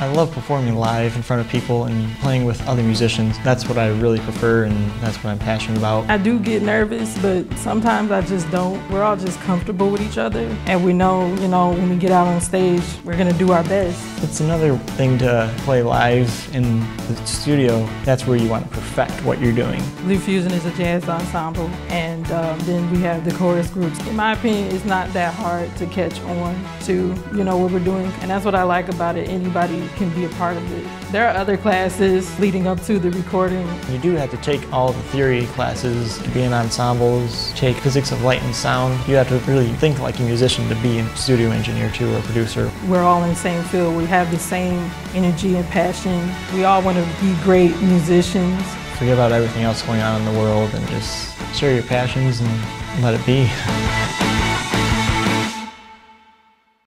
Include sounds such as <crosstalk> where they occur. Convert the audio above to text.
I love performing live in front of people and playing with other musicians. That's what I really prefer and that's what I'm passionate about. I do get nervous, but sometimes I just don't. We're all just comfortable with each other and we know, you know, when we get out on stage, we're to do our best. It's another thing to play live in the studio. That's where you want to perfect what you're doing. Blue Fusion is a jazz ensemble and um, then we have the chorus groups. In my opinion, it's not that hard to catch on to, you know, what we're doing and that's what I like about it. Anybody can be a part of it. There are other classes leading up to the recording. You do have to take all the theory classes to be in ensembles, take physics of light and sound. You have to really think like a musician to be a studio engineer too or a producer. We're all in the same field. We have the same energy and passion. We all want to be great musicians. Forget about everything else going on in the world and just share your passions and let it be. <laughs>